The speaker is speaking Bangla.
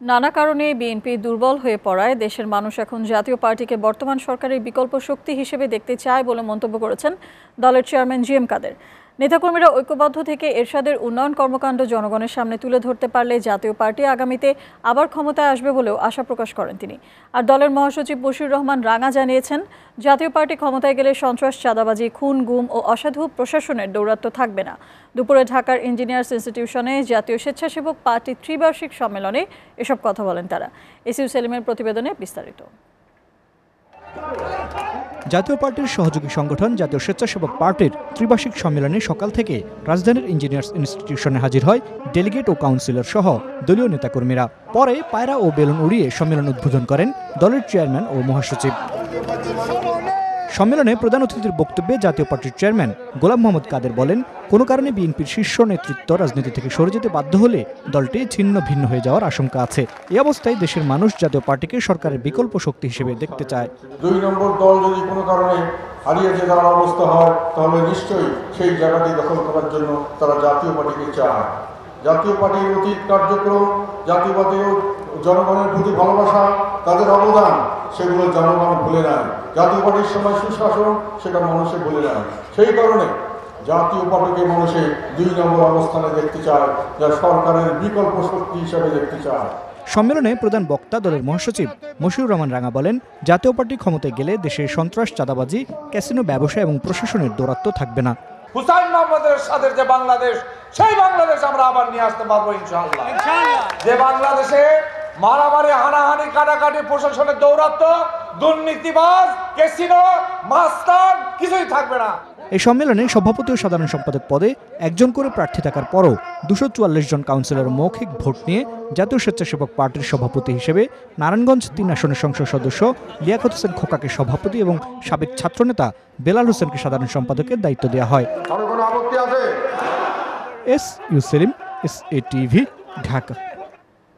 নানা কারণে বিএনপি দুর্বল হয়ে পড়ায় দেশের মানুষ এখন জাতীয় পার্টিকে বর্তমান সরকারের বিকল্প শক্তি হিসেবে দেখতে চায় বলে মন্তব্য করেছেন দলের চেয়ারম্যান জি এম কাদের। নেতাকর্মীরা ঐক্যবদ্ধ থেকে এরশাদের উন্নয়ন কর্মকাণ্ড জনগণের সামনে তুলে ধরতে পারলে জাতীয় পার্টি আগামীতে আবার ক্ষমতায় আসবে বলেও আশা প্রকাশ করেন তিনি। আর দলের মহাসচিব বশির রহমান রাঙা জানিয়েছেন, জাতীয় পার্টি ক্ষমতায় গেলে সন্ত্রাস, চাঁদাবাজি, খুন, গুম ও অসাধু প্রশাসনের দৌরাত্ম্য থাকবে না। দুপুরে ঢাকার ইঞ্জিনিয়ার্স ইনস্টিটিউশনে জাতীয় স্বেচ্ছাসেবক পার্টি ত্রিবার্ষিক সম্মেলনে এসব কথা বলেন তারা। এসিউ সেলিমের প্রতিবেদনে বিস্তারিত। জাতীয় পার্টির সহযোগী সংগঠন, জাতীয় স্বেচ্ছাসেবক পার্টির ত্রিবার্ষিক সম্মেলনে সকাল থেকে রাজধানীর ইঞ্জিনিয়ার্স ইনস্টিটিউশনে হাজির হয় ডেলিগেট ও কাউন্সিলর সহ দলীয় নেতাকর্মীরা। পরে পায়রা ও বেলুন উড়িয়ে সম্মেলন উদ্বোধন করেন দলের চেয়ারম্যান ও মহাসচিব। সম্মেলনে প্রধান অতিথির বক্তব্যে জাতীয় পার্টির চেয়ারম্যান গোলাম মোহাম্মদ কাদের বলেন, কোনো কারণে বিএনপির শীর্ষ নেতৃত্ব রাজনীতি থেকে সরে যেতে বাধ্য হলে দলটি ছিন্ন ভিন্ন হয়ে যাওয়ার আশঙ্কা আছে। এই অবস্থায় দেশের মানুষ জাতীয় পার্টিকে সরকারের বিকল্প শক্তি হিসেবে দেখতে চায়। দুই নম্বর দল যদি কোনো কারণে হারিয়ে যাওয়ার অবস্থা হয়, তাহলে নিশ্চয়ই সেই জায়গাটি দখল করার জন্য তারা জাতীয় পার্টিকে চায়। জাতীয় পার্টির অতীত কার্যক্রম জাতীয় পার্টির জনগণের প্রতি ভালোবাসা, তাদের অবদান সেগুলো জনগণ ভুলে নেয় জাতীয় পার্টির সময় সুশাসন সেটা মানুষে ভুলে নেয় সেই কারণে জাতীয় পার্টিকে মানুষে দুই নম্বর অবস্থানে দেখতে চায় যা সরকারের বিকল্প শক্তি হিসাবে দেখতে চায়। সম্মেলনে প্রধান বক্তা দলের মহাসচিব মশিউর রহমান রাঙা বলেন জাতীয় পার্টি ক্ষমতায় গেলে দেশে সন্ত্রাস চাঁদাবাজি ক্যাসিনো ব্যবসা এবং প্রশাসনের দৌরাত্ম্য থাকবে না। হুসাইন মোহাম্মদের সাথে যে বাংলাদেশ সেই বাংলাদেশ আমরা আবার নিয়ে আসতে পারব ইনশাআল্লাহ। যে বাংলাদেশে মারামারি হানাহানি কাটাকাটি প্রশাসনের দৌরাত্ম দুর্নীতিবাজ কেসিনো মাস্তান কিছুই থাকবে না। এই সম্মেলনে সভাপতি ও সাধারণ সম্পাদক পদে একজন করে প্রার্থী থাকার পরও দুশো চুয়াল্লিশ জন কাউন্সিলর মৌখিক ভোট নিয়ে জাতীয় স্বেচ্ছাসেবক পার্টির সভাপতি হিসেবে নারায়ণগঞ্জ তিন আসনের সংসদ সদস্য লিয়াকত হোসেন খোকাকে সভাপতি এবং সাবেক ছাত্রনেতা বেলাল হোসেনকে সাধারণ সম্পাদকের দায়িত্ব দেওয়া হয়। কারও কোনো আপত্তি আছে? S U Selim S A TV Dhaka.